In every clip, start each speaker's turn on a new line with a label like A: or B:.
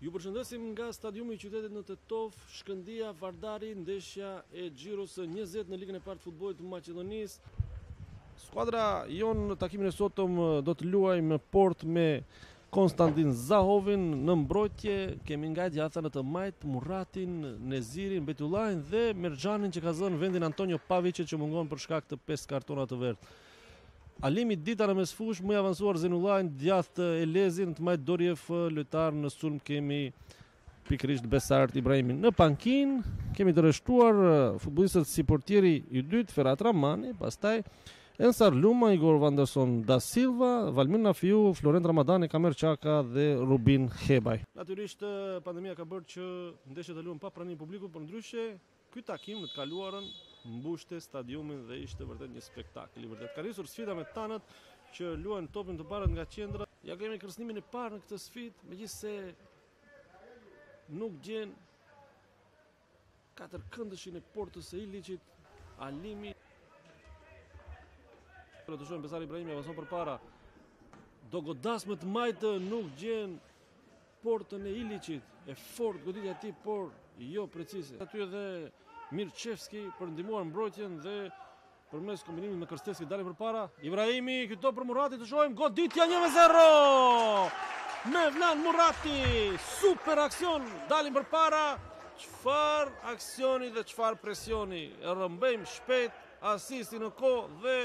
A: Ju përshëndesim nga stadiumi i qytetit në Tetovë, Shkëndija-Vardari, ndeshja e xhiros 20 në Ligën e Parë të Futbollit të Maqedonisë. Skuadra jonë në takimin e sotëm do të luajë në portë me Konstantin Zahovin në mbrojtje. Kemi nga e djatha në të majtë Muratin, Nezirin, Bejtullain dhe Merxhanin që ka zënë vendin Antonio Paviçit që mungon për shkak të pesë kartona të verdhë. Alimi, Dita në mesfushë, më i avancuar Zejnullai, djathtë Elezin, të majtë Dorjev, lojtar në sulm kemi pikërisht Besart Ibrahimin. Në pankinë kemi të rreshtuar futbollistët si portieri i dytë Ferhat Ramani, pastaj Ensar Luma, Igor Vanderson da Silva, Valmir Nafiu, Florent Ramadani, Kamer Qaka dhe Rubin Hebaj. Natyrisht pandemia ka bërë që ndeshjet të luhen pa praninë e publikut, përndryshe Ky takim në të kaluarën mbushte stadiumin dhe ishte vërtet një spektakël i vërtetë. Ka nisur sfida me tanët që luajnë topin të parët nga qendra. Ja kemi kërcënimin e parë në këtë sfidë, megjithëse nuk gjen katërkëndëshin e portës së Iliçit, Alimi. Për të shohim Besart Ibrahimi avancon përpara. Do godasë me të majtë nuk gjen Portën e Iliçit, e fortë goditja e tij, por jo precize. Aty edhe Mirçevski për ndihmuar mbrojtjen dhe përmes kombinimit me Krstevski dalin përpara. Ibrahimi këto për Muratin të shohim goditja 1-0. Mevlan Murati, super aksion, dalim përpara. Çfarë aksioni dhe çfarë presioni. Rrëmbejmë shpejt, asisti në kohë dhe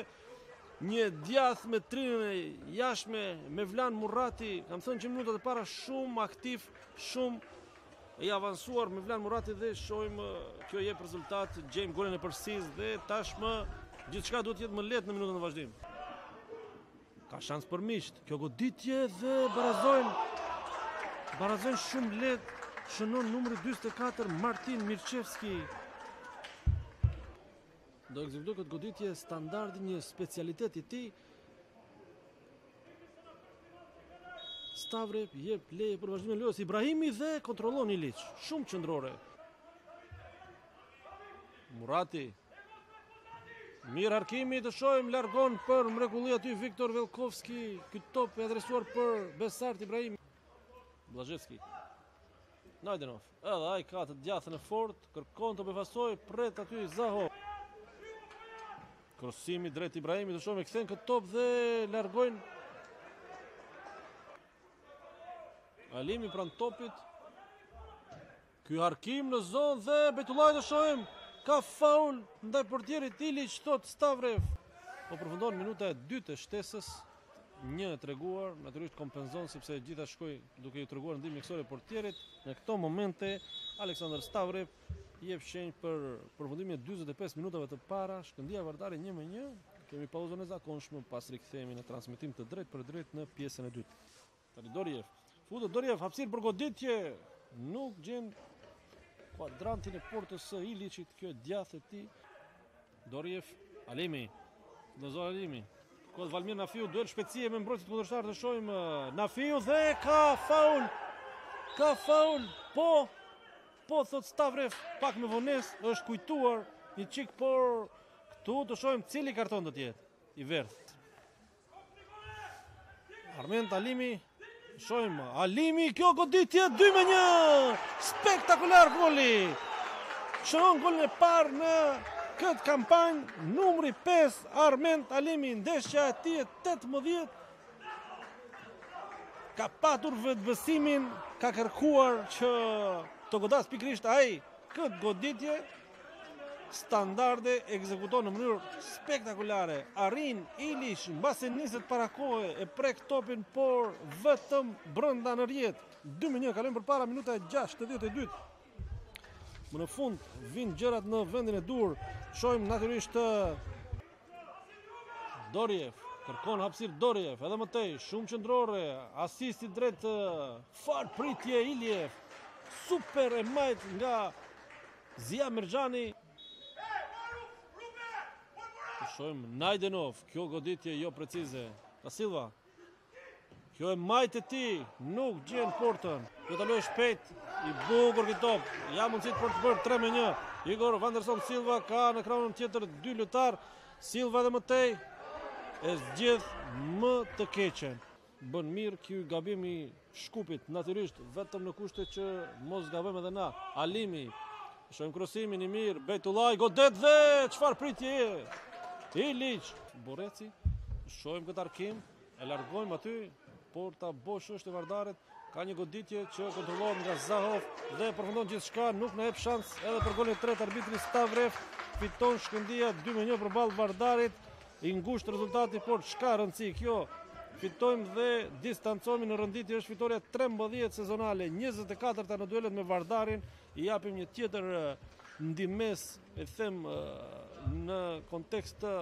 A: Një e djathtë me trinën e jashtme, Mevlan Murati, kam thënë që minutat e para shumë aktiv, shumë i avancuar Mevlan Murati dhe shohim kjo jep rezultat, gjejmë golin e epërsisë dhe tashmë gjithçka duhet jetë më lehtë në minutat në vazhdim. Ka shans për misht, kjo goditje dhe barazojnë, barazojnë shumë lehtë, shënon numri 24, Martin Mirçevski, Do ekzekutojë këtë goditje standardi një specialitet i tij. Stavrev jep leje për vazhdimin e lojës Ibrahimi dhe kontrollon Iliç, shumë qendrore. Murati. Mirë harkimi të shohim largon për mrekulli aty Viktor Velkovski, ky top e adresuar për Besart Ibrahimi. Blazhevski. Najdenov. Edhe ai ka të djathtën e fortë, kërkon të befasojë, pret aty Zahov. Krosimi drejt Ibrahimit, të shohim e kthen këtë top dhe largojnë. Alimi pranë topit. Ky harkim në zonë dhe Bejtullaj të shohim ka faul ndaj portierit Ilic thot Stavrev. Po përfundon minuta e dytë e shtesës Një e treguar, natyrisht kompenzon sepse e gjitha shkoi duke ju treguar ndihmë mjekësore portierit. Në këto momente Aleksandër Stavrev jep shenjë për përfundimin e 45 minutave të para, Shkëndija Vardari 1-1. Kemi pauzën e zakonshme, pas rikthehemi në transmetim të drejtpërdrejtë në pjesën e dytë. Tani Doriev. Futet Doriev hapësirë për goditje. Nuk gjen kuadrantin e portës së Iliçit, kjo e djathtë e tij. Doriev Alimi. Dozor Alimi. Ky top Valmir Nafiu duel shpejtësie me mbrojtësit kundërshtar të shohim uh, Nafiu dhe ka faul. Ka faul. Po po thot Stavrev pak me vonesë është kujtuar një çikë por këtu të shohim cili karton të jetë i verdhë. Armend Alimi, shohim, Alimi, kjo goditje, 2 me 1, spektakular goli, shënon golin e parë në këtë kampanjë, numri 5, Armend Alimi, ndeshja e tij e 18, ka patur vetëbesimin, ka kërkuar që të godasë pikërisht ai këtë goditje, standarde, ekzekuton në mënyrë spektakulare. Arrin Iliç, mbase niset para kohe e prek topin, por vetëm brenda në rrjetë. 2 me 1 kalojmë përpara minuta e 62. Më në fund vijnë gjërat në vendin e duhur. Shohim natyrisht Doriev, kërkon hapësirë Doriev, edhe më tej, shumë qendrore, asisti drejt çfarë pritje Iliev. Super e majtë nga Zia Merxhani. Shohim Najdenov, kjo goditje jo precize. Da Silva. Kjo e majtë e tij, nuk gjen portën. Do ta luajë shpejt, i bukur ky top. Ja mundësitë për të bërë 3 me 1. Igor Vanderson Silva ka në krahun tjetër 2 lojtarë. Silva dhe më tej, e zgjidh më të keqen. Bën mirë ky gabim i Shkupit, natyrisht vetëm në kushte që mos gabojmë edhe ne. Alimi, shohim krosimi i mirë, Bejtullaj, godet dhe çfarë pritje e! Iliç, Boreci, shohim këtë harkim, e largojnë aty, porta bosh është e Vardarit, ka një goditje që kontrollohet nga Zahov dhe përfundon gjithçka, nuk na jep shans edhe për golin e tretë arbitri Stavrev, fiton Shkëndija 2-1 përballë Vardarit, I ngushtë rezultati por çka rëndësi kjo fitojmë dhe distancohemi në rënditje është fitorja trembëdhjetë sezonale njëzet e katërta në duelet me Vardarin i japim një tjetër ndihmesë e them në kontekst të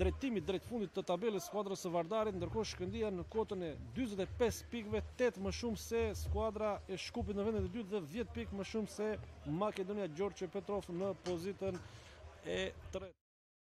A: drejtimit drejt fundit të tabelës skuadrës së Vardarit ndërkohë Shkëndija në kotën e 45 pikëve 8 më shumë se skuadra e Shkupit në vendin e dytë dhe 10 pikë më shumë se Makedonia Gjorçe Petrov në pozitën e tretë